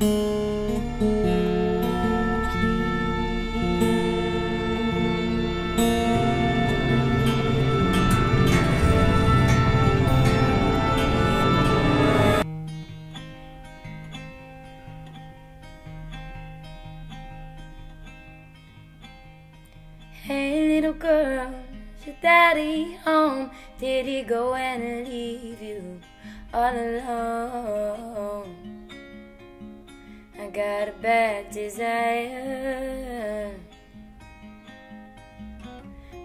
Hey little girl, is your daddy home? Did he go and leave you all alone? I got a bad desire.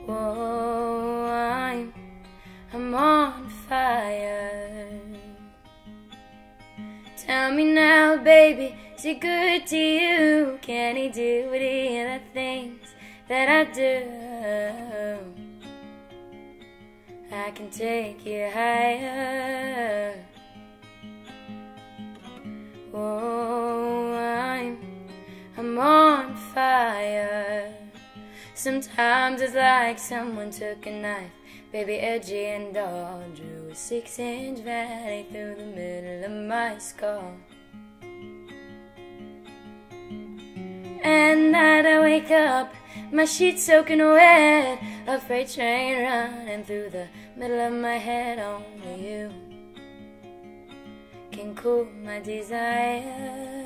Whoa, oh, I'm, I'm on fire. Tell me now, baby, is he good to you? Can he do any of the things that I do? I can take you higher. Sometimes it's like someone took a knife, baby, edgy and dull, drew a six-inch valley through the middle of my skull. And night I wake up, my sheets soaking wet, a freight train running through the middle of my head. Only you can cool my desire.